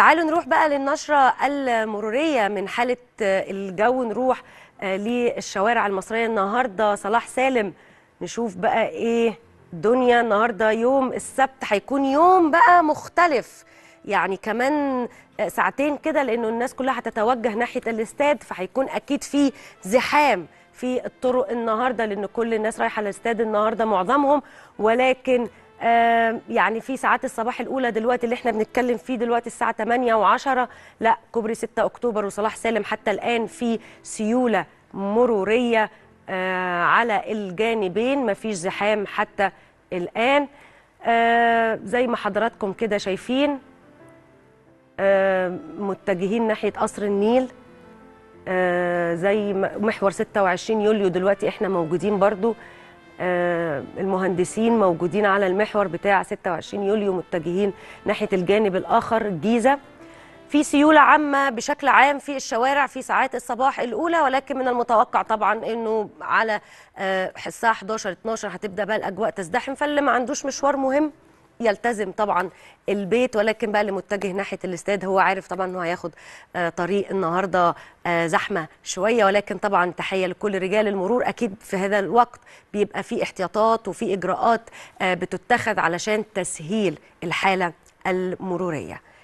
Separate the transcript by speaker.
Speaker 1: تعالوا نروح بقى للنشرة المرورية من حالة الجو نروح للشوارع المصرية النهاردة. صلاح سالم نشوف بقى إيه الدنيا النهاردة. يوم السبت هيكون يوم بقى مختلف يعني كمان ساعتين كده لأنه الناس كلها هتتوجه ناحية الاستاد فهيكون أكيد في زحام في الطرق النهارده لأن كل الناس رايحة الاستاد النهارده معظمهم. ولكن آه يعني في ساعات الصباح الأولى دلوقتي اللي إحنا بنتكلم فيه دلوقتي الساعة 8 و10 لا كوبري 6 أكتوبر وصلاح سالم. حتى الآن في سيولة مرورية آه على الجانبين. مفيش زحام حتى الآن. آه زي ما حضراتكم كده شايفين متجهين ناحية قصر النيل. آه زي محور 26 يوليو دلوقتي إحنا موجودين برضو. آه المهندسين موجودين على المحور بتاع 26 يوليو متجهين ناحية الجانب الآخر الجيزة في سيولة عامة بشكل عام في الشوارع في ساعات الصباح الأولى ولكن من المتوقع طبعا أنه على آه الساعة 11 12 هتبدأ بقى الأجواء تزدحم فاللي ما عندوش مشوار مهم. يلتزم طبعا البيت ولكن بقى اللي متجه ناحية الاستاد هو عارف طبعا انه هياخد آه طريق النهارده آه زحمة شوية ولكن طبعا تحية لكل رجال المرور. أكيد في هذا الوقت بيبقى في احتياطات وفي إجراءات آه بتتخذ علشان تسهيل الحالة المرورية.